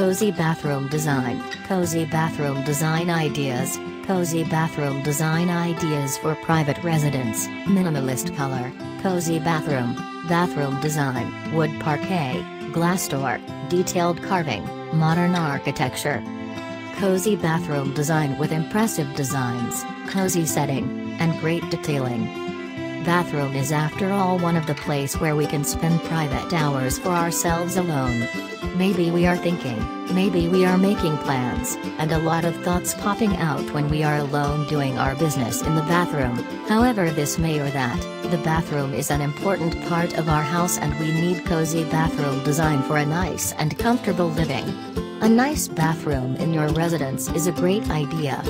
Cozy Bathroom Design. Cozy Bathroom Design Ideas. Cozy Bathroom Design Ideas for Private Residence Minimalist Color. Cozy Bathroom. Bathroom Design. Wood Parquet. Glass door. Detailed carving. Modern Architecture. Cozy Bathroom Design with impressive designs, cozy setting, and great detailing. Bathroom is after all one of the place where we can spend private hours for ourselves alone. Maybe we are thinking, maybe we are making plans, and a lot of thoughts popping out when we are alone doing our business in the bathroom. However this may or that, the bathroom is an important part of our house and we need cozy bathroom design for a nice and comfortable living. A nice bathroom in your residence is a great idea.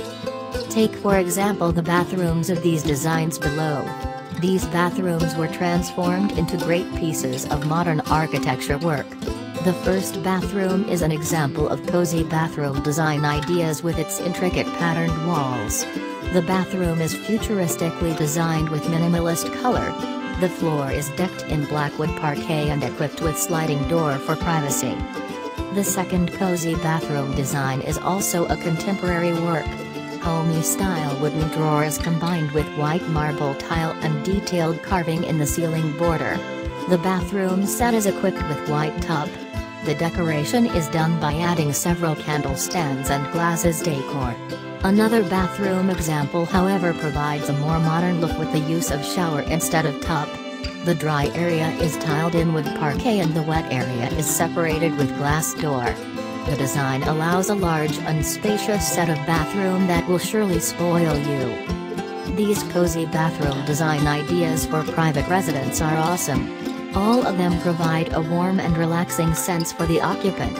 Take for example the bathrooms of these designs below. These bathrooms were transformed into great pieces of modern architecture work. The first bathroom is an example of cozy bathroom design ideas with its intricate patterned walls. The bathroom is futuristically designed with minimalist color. The floor is decked in blackwood parquet and equipped with sliding door for privacy. The second cozy bathroom design is also a contemporary work. Homey style wooden drawers combined with white marble tile and detailed carving in the ceiling border. The bathroom set is equipped with white tub. The decoration is done by adding several candle stands and glasses decor. Another bathroom example however provides a more modern look with the use of shower instead of tub. The dry area is tiled in with parquet and the wet area is separated with glass door. The design allows a large and spacious set of bathroom that will surely spoil you. These cozy bathroom design ideas for private residents are awesome. All of them provide a warm and relaxing sense for the occupant.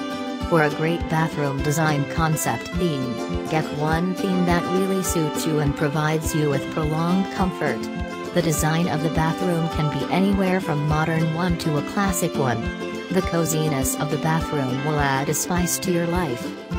For a great bathroom design concept theme, get one theme that really suits you and provides you with prolonged comfort. The design of the bathroom can be anywhere from modern one to a classic one. The coziness of the bathroom will add a spice to your life.